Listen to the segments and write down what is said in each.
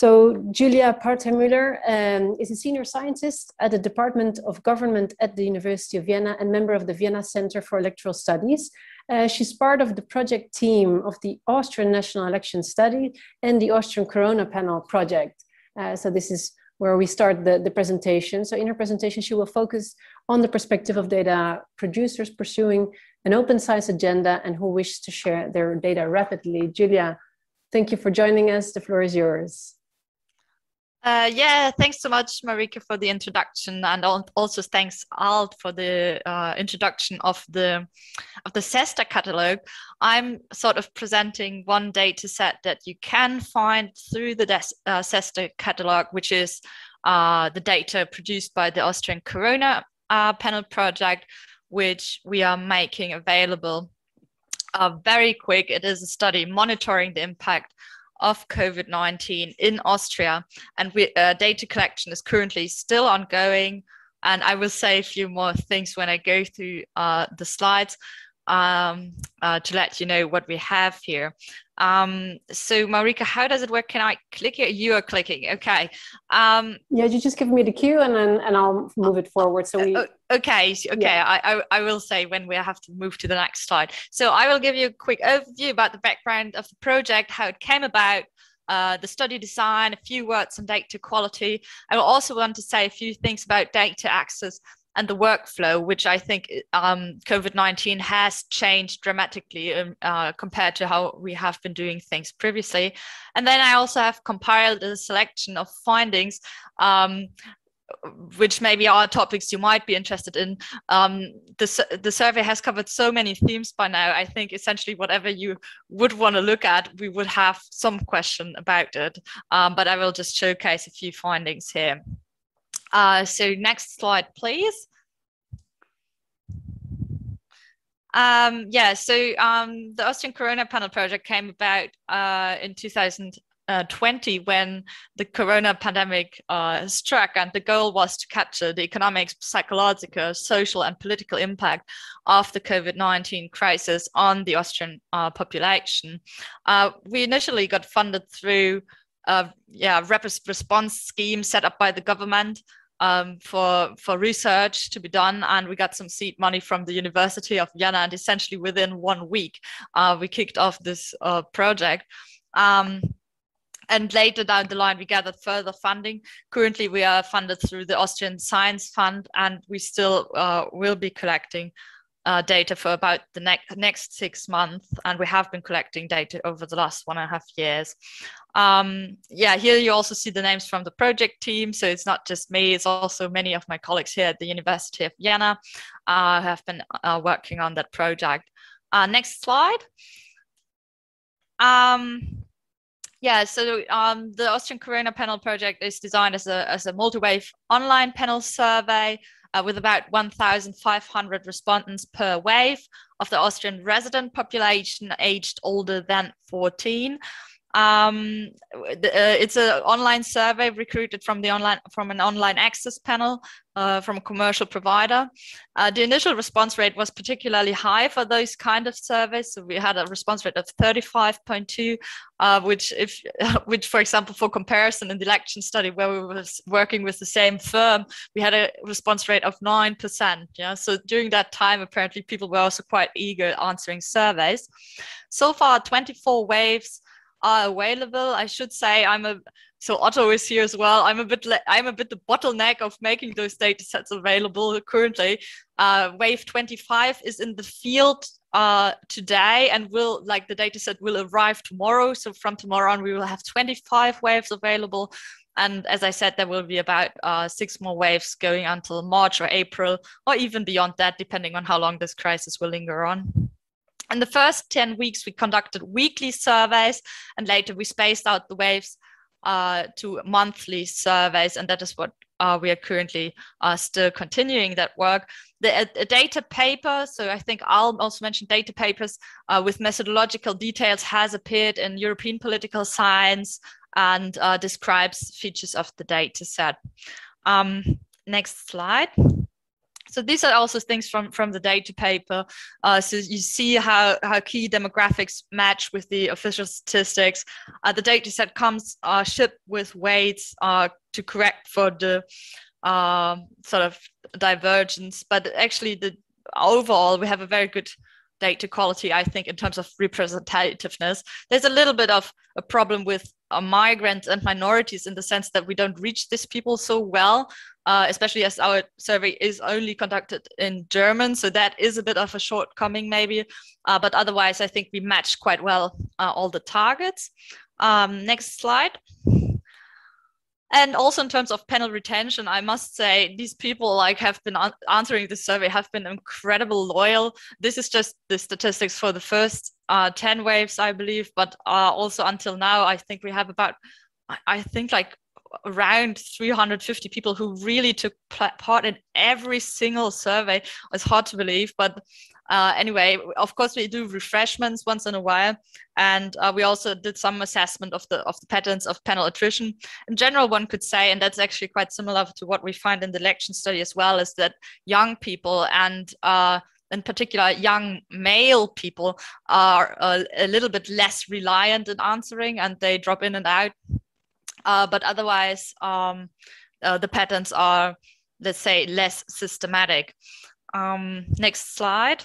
So Julia Partheymüller um, is a senior scientist at the Department of Government at the University of Vienna and member of the Vienna Center for Electoral Studies. Uh, she's part of the project team of the Austrian National Election Study and the Austrian Corona Panel project. Uh, so this is where we start the, the presentation. So in her presentation, she will focus on the perspective of data producers pursuing an open science agenda and who wish to share their data rapidly. Julia, thank you for joining us. The floor is yours. Uh, yeah, thanks so much, Marika, for the introduction, and also thanks Alt for the uh, introduction of the of the CESSDA catalog. I'm sort of presenting one data set that you can find through the uh, CESSDA catalog, which is uh, the data produced by the Austrian Corona uh, Panel project, which we are making available uh, very quick. It is a study monitoring the impact of COVID 19 in Austria. And we, uh, data collection is currently still ongoing. And I will say a few more things when I go through uh, the slides um, uh, to let you know what we have here. Um, so Marika, how does it work? Can I click it? You are clicking. Okay. Um, yeah, you just give me the cue and then and I'll move it forward. So we. Uh, okay. Okay. Yeah. I, I, I will say when we have to move to the next slide. So I will give you a quick overview about the background of the project, how it came about, uh, the study design, a few words on data quality. I will also want to say a few things about data access and the workflow, which I think um, COVID 19 has changed dramatically um, uh, compared to how we have been doing things previously. And then I also have compiled a selection of findings. Um, which maybe are topics you might be interested in. Um, the, the survey has covered so many themes by now. I think essentially whatever you would want to look at, we would have some question about it. Um, but I will just showcase a few findings here. Uh, so next slide, please. Um, yeah, so um, the Austrian Corona Panel project came about uh, in 2020 when the Corona pandemic uh, struck, and the goal was to capture the economic, psychological, social, and political impact of the COVID 19 crisis on the Austrian uh, population. Uh, we initially got funded through uh, yeah, rapid response scheme set up by the government um, for for research to be done, and we got some seed money from the University of Vienna. And essentially, within one week, uh, we kicked off this uh, project. Um, and later down the line, we gathered further funding. Currently, we are funded through the Austrian Science Fund, and we still uh, will be collecting uh, data for about the ne- next six months, and we have been collecting data over the last one and a half years. Um, yeah, here you also see the names from the project team. So it's not just me, it's also many of my colleagues here at the University of Vienna uh, have been uh, working on that project. Uh, next slide. Um, yeah, so um, the Austrian Corona Panel project is designed as a, as a multi-wave online panel survey uh, with about 1,500 respondents per wave of the Austrian resident population aged older than 14. Um, uh, it's an online survey recruited from the online from an online access panel uh, from a commercial provider. Uh, the initial response rate was particularly high for those kind of surveys. So we had a response rate of 35.2, uh, which if which for example for comparison in the election study where we were working with the same firm, we had a response rate of 9%. Yeah. So during that time, apparently people were also quite eager answering surveys. So far, 24 waves are available. I should say I'm a so Otto is here as well. I'm a bit I'm a bit the bottleneck of making those data sets available currently. Uh, Wave 25 is in the field uh, today and will like the data set will arrive tomorrow. So from tomorrow on, we will have 25 waves available. And as I said, there will be about uh, six more waves going until March or April, or even beyond that, depending on how long this crisis will linger on. In the first 10 weeks, we conducted weekly surveys and later we spaced out the waves uh, to monthly surveys. And that is what uh, we are currently uh, still continuing that work. The data paper, so I think I'll also mention data papers uh, with methodological details has appeared in European political science and uh, describes features of the data set. Um, next slide. So these are also things from from the data paper. Uh, so you see how how key demographics match with the official statistics. Uh, the data set comes uh, shipped with weights uh, to correct for the uh, sort of divergence. But actually the overall we have a very good data quality i think in terms of representativeness. There's a little bit of a problem with uh, migrants and minorities in the sense that we don't reach these people so well uh, especially as our survey is only conducted in German. So that is a bit of a shortcoming, maybe. Uh, but otherwise, I think we match quite well uh, all the targets. Um, next slide. And also in terms of panel retention, I must say these people like have been answering the survey have been incredible loyal. This is just the statistics for the first uh, 10 waves, I believe, but uh, also until now, I think we have about I think like around 350 people who really took part in every single survey. It's hard to believe, but uh, anyway, of course, we do refreshments once in a while, and uh, we also did some assessment of the of the patterns of panel attrition. In general, one could say, and that's actually quite similar to what we find in the election study as well, is that young people and uh, in particular young male people are a, a little bit less reliant in answering and they drop in and out uh, but otherwise um, uh, the patterns are, let's say, less systematic. Um, next slide.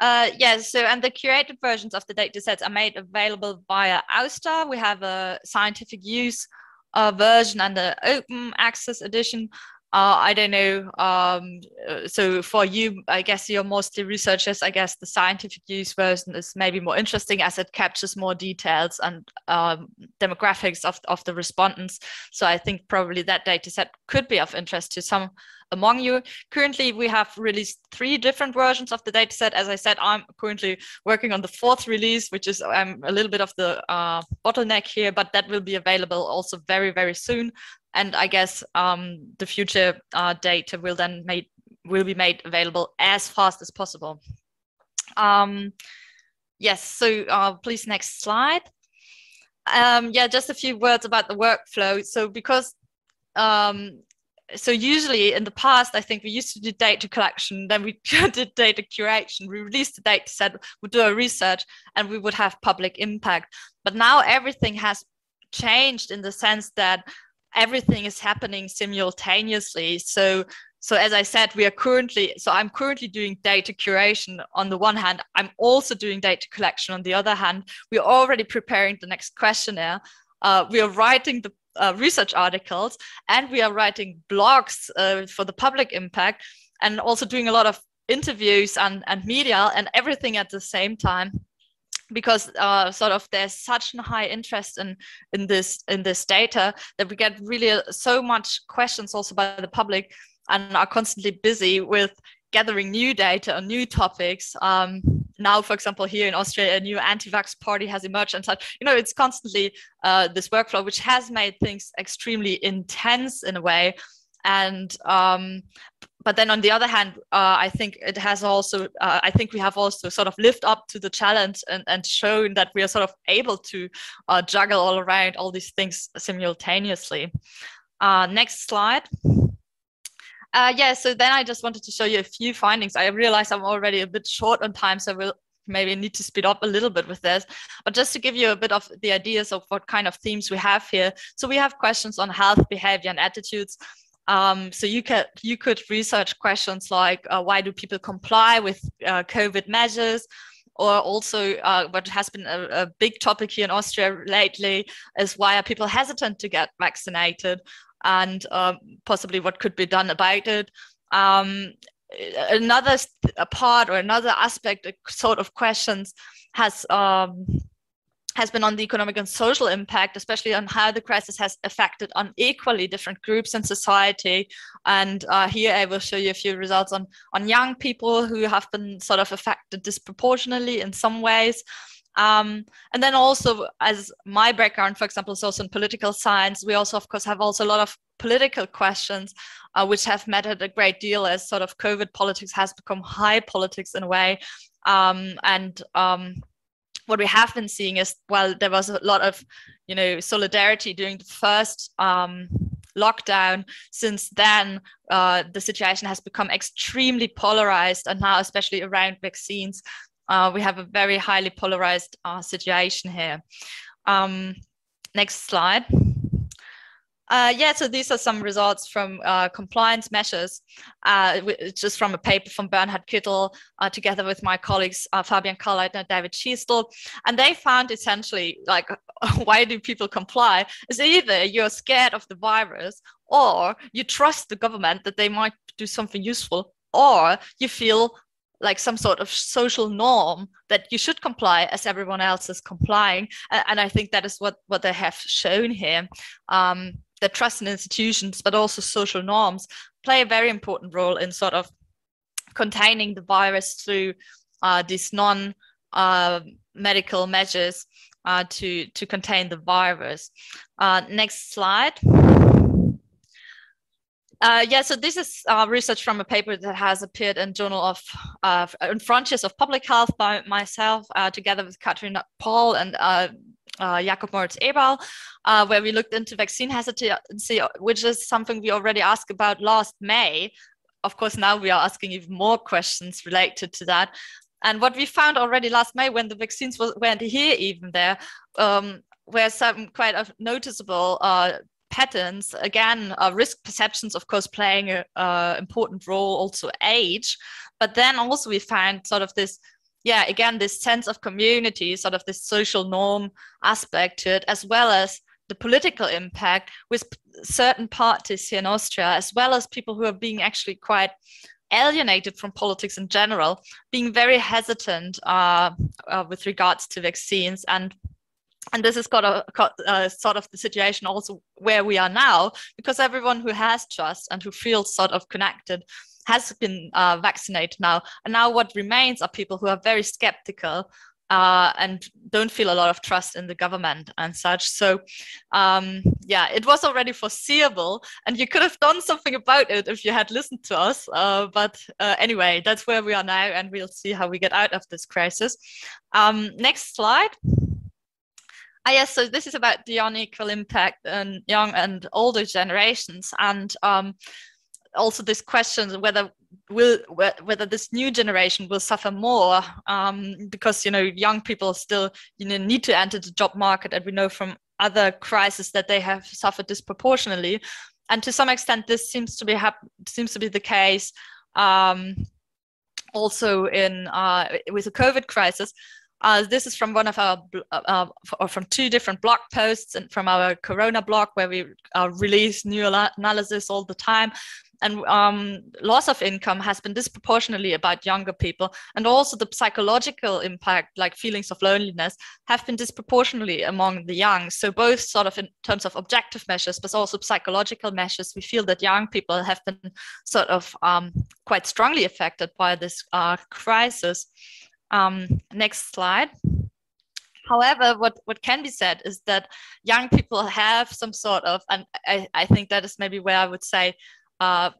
Uh, yes, so and the curated versions of the data sets are made available via AUSSDA. We have a scientific use uh, version and the open access edition uh, I don't know. Um, uh, so for you, I guess you're mostly researchers. I guess the scientific use version is maybe more interesting as it captures more details and um, demographics of, of the respondents. So I think probably that data set could be of interest to some among you. Currently, we have released three different versions of the dataset. As I said, I'm currently working on the fourth release, which is um, a little bit of the uh, bottleneck here, but that will be available also very, very soon and I guess um, the future uh, data will then made will be made available as fast as possible. Um, yes, so uh, please next slide. Um, yeah, just a few words about the workflow. So because um, so usually in the past, I think we used to do data collection, then we did data curation. We released the data set, we do a research, and we would have public impact. But now everything has changed in the sense that everything is happening simultaneously. So so as I said, we are currently, so I'm currently doing data curation on the one hand. I'm also doing data collection on the other hand. We're already preparing the next questionnaire. Uh, we are writing the uh, research articles and we are writing blogs uh, for the public impact and also doing a lot of interviews and, and media and everything at the same time because uh, sort of there's such a high interest in in this in this data that we get really uh, so much questions also by the public and are constantly busy with gathering new data on new topics. Um, now for example here in austria a new anti-vax party has emerged and such. You know it's constantly uh, this workflow which has made things extremely intense in a way. And um, but then on the other hand uh, i think it has also uh, i think we have also sort of lived up to the challenge and, and shown that we are sort of able to uh, juggle all around all these things simultaneously. Uh, next slide. Uh, yeah so then i just wanted to show you a few findings. I realize i'm already a bit short on time so we'll maybe need to speed up a little bit with this. But just to give you a bit of the ideas of what kind of themes we have here. So we have questions on health behavior and attitudes um, so you could you could research questions like uh, why do people comply with uh, COVID measures, or also uh, what has been a, a, big topic here in Austria lately is why are people hesitant to get vaccinated, and um, possibly what could be done about it. Um, another part or another aspect, sort of questions, has um, has been on the economic and social impact, especially on how the crisis has affected unequally different groups in society. And uh, here I will show you a few results on, on young people who have been sort of affected disproportionately in some ways. Um, and then also, as my background, for example, is also in political science, we also, of course, have also a lot of political questions, uh, which have mattered a great deal as sort of COVID politics has become high politics in a way. Um, and um, what we have been seeing is well there was a lot of you know solidarity during the first um, lockdown. Since then, uh, the situation has become extremely polarized, and now, especially around vaccines, uh, we have a very highly polarized uh, situation here. Um, next slide. Uh, yeah, so these are some results from uh, compliance measures, uh, just from a paper from Bernhard Kittel, uh, together with my colleagues uh, Fabian Kalleitner and David Schiestl. And they found essentially like, why do people comply? Is either you're scared of the virus or you trust the government that they might do something useful, or you feel like some sort of social norm that you should comply as everyone else is complying. And, and I think that is what, what they have shown here. Um, that trust in institutions, but also social norms, play a very important role in sort of containing the virus through uh, these non uh, medical measures uh, to, to contain the virus. Uh, next slide. Uh, yeah, so this is uh, research from a paper that has appeared in Journal of uh, in Frontiers of Public Health by myself, together with Katrin Paul and uh, Jakob Moritz Eberl, uh, where we looked into vaccine hesitancy, which is something we already asked about last May. Of course, now we are asking even more questions related to that. And what we found already last May, when the vaccines was, weren't here even there, um, were some quite noticeable uh, patterns again uh, risk perceptions of course playing an important role also age but then also we find sort of this yeah again this sense of community sort of this social norm aspect to it as well as the political impact with certain parties here in austria as well as people who are being actually quite alienated from politics in general being very hesitant uh, uh, with regards to vaccines. And and this is got a, got a, sort of the situation also where we are now because everyone who has trust and who feels sort of connected has been uh, vaccinated now and now what remains are people who are very skeptical uh, and don't feel a lot of trust in the government and such. So, um, yeah, it was already foreseeable, and you could have done something about it if you had listened to us. Uh, but uh, anyway, that's where we are now, and we'll see how we get out of this crisis. Um, next slide. Ah, yes, so this is about the unequal impact on young and older generations, and um, also this question whether will whether this new generation will suffer more um, because you know young people still you know need to enter the job market, and we know from other crises that they have suffered disproportionately, and to some extent this seems to be seems to be the case um, also in uh, with the COVID crisis. Uh, this is from one of our, uh, uh, or from two different blog posts and from our Corona blog, where we uh, release new analysis all the time. And um, loss of income has been disproportionately about younger people, and also the psychological impact, like feelings of loneliness, have been disproportionately among the young. So both sort of in terms of objective measures, but also psychological measures, we feel that young people have been sort of um, quite strongly affected by this uh, crisis. Um, next slide. However, what, what can be said is that young people have some sort of, and I, I think that is maybe where I would say, uh,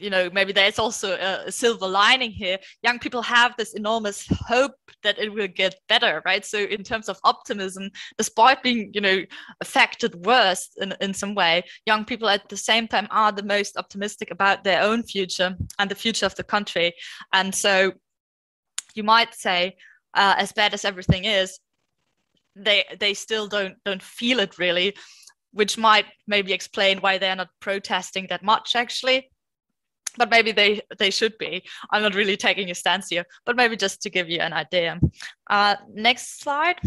you know, maybe there's also a, silver lining here. Young people have this enormous hope that it will get better, right? So, in terms of optimism, despite being, you know, affected worse in, in some way, young people at the same time are the most optimistic about their own future and the future of the country. And so, you might say, uh, as bad as everything is, they they still don't don't feel it really, which might maybe explain why they're not protesting that much actually. But maybe they they should be. I'm not really taking a stance here, but maybe just to give you an idea. Uh, next slide.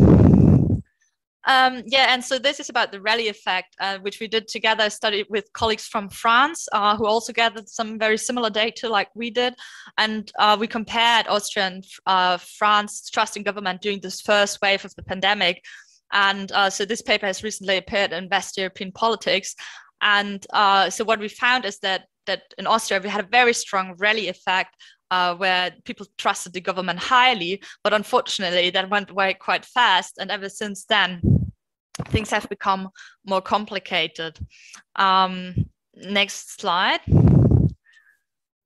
Um, yeah, and so this is about the rally effect, uh, which we did together, study with colleagues from France, uh, who also gathered some very similar data like we did. And uh, we compared Austria and uh, France trust in government during this first wave of the pandemic. And uh, so this paper has recently appeared in West European Politics. And uh, so what we found is that that in Austria we had a very strong rally effect uh, where people trusted the government highly. But unfortunately, that went away quite fast. And ever since then, things have become more complicated. Um, next slide.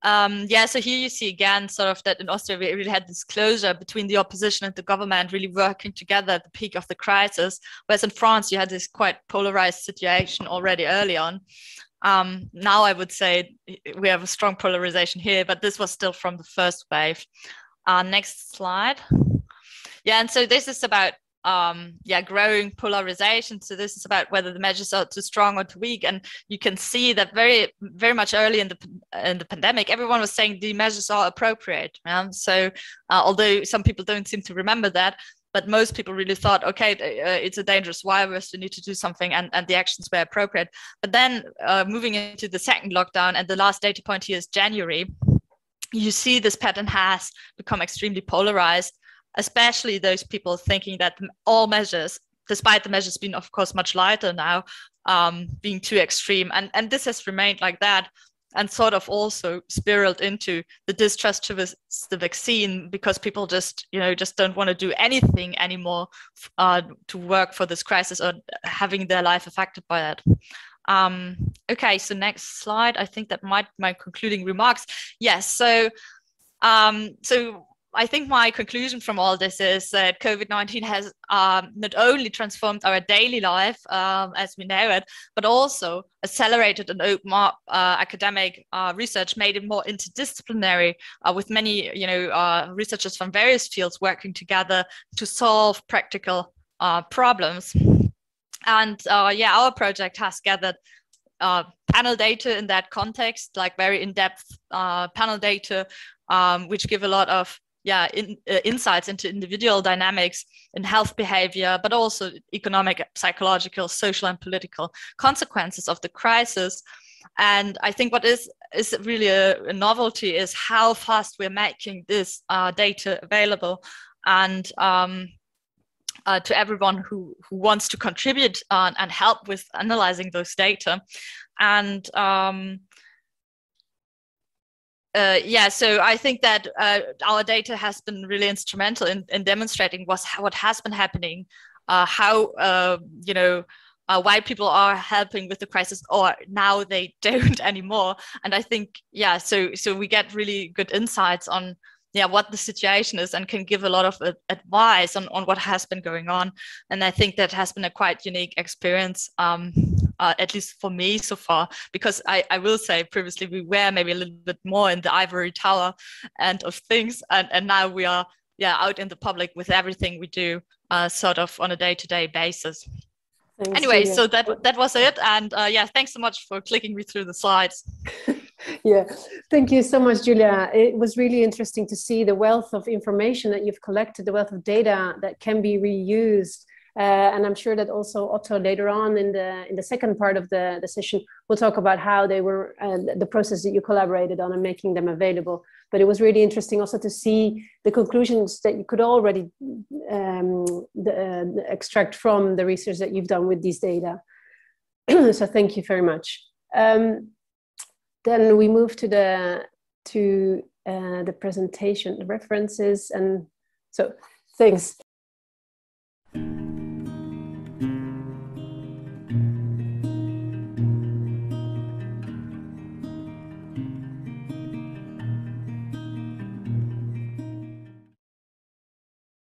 Um, yeah, so here you see again sort of that in Austria we really had this closure between the opposition and the government really working together at the peak of the crisis, whereas in France you had this quite polarized situation already early on. Um, now I would say we have a strong polarization here, but this was still from the first wave. Uh, next slide. Yeah, and so this is about um, yeah, growing polarization. So this is about whether the measures are too strong or too weak. And you can see that very, very much early in the in the pandemic, everyone was saying the measures are appropriate. Yeah? So uh, although some people don't seem to remember that, but most people really thought, okay, uh, it's a dangerous virus, we need to do something, and, and the actions were appropriate. But then uh, moving into the second lockdown, and the last data point here is January, you see this pattern has become extremely polarized especially those people thinking that all measures, despite the measures being, of course, much lighter now, um, being too extreme. And, and this has remained like that and sort of also spiraled into the distrust towards the vaccine because people just you know just don't want to do anything anymore uh, to work for this crisis or having their life affected by that um, okay so next slide. I think that might my concluding remarks. Yes so um, so I think my conclusion from all this is that COVID 19 has um, not only transformed our daily life um, as we know it, but also accelerated and opened up uh, academic uh, research, made it more interdisciplinary, uh, with many you know, uh, researchers from various fields working together to solve practical uh, problems. And uh, yeah, our project has gathered uh, panel data in that context, like very in-depth uh, panel data, um, which give a lot of yeah in, uh, insights into individual dynamics in health behavior but also economic psychological social and political consequences of the crisis and i think what is is really a, a novelty is how fast we're making this uh, data available and um, uh, to everyone who, who wants to contribute uh, and help with analyzing those data. And um, uh, yeah, so I think that uh, our data has been really instrumental in, in demonstrating what's, what has been happening, uh, how uh, you know uh, why people are helping with the crisis, or now they don't anymore. And I think yeah, so so we get really good insights on yeah what the situation is and can give a lot of advice on on what has been going on. And I think that has been a quite unique experience. Um, uh, at least for me so far, because I, I will say previously we were maybe a little bit more in the ivory tower end of things, and, and now we are yeah out in the public with everything we do, uh, sort of on a day to day basis. Thanks, anyway, Julia. so that that was it, and uh, yeah, thanks so much for clicking me through the slides. yeah, thank you so much, Julia. It was really interesting to see the wealth of information that you've collected, the wealth of data that can be reused uh, and I'm sure that also Otto later on in the in the second part of the, the session will talk about how they were uh, the process that you collaborated on and making them available. But it was really interesting also to see the conclusions that you could already um, the, uh, extract from the research that you've done with these data. so thank you very much. Um, then we move to the to uh, the presentation, the references, and so thanks.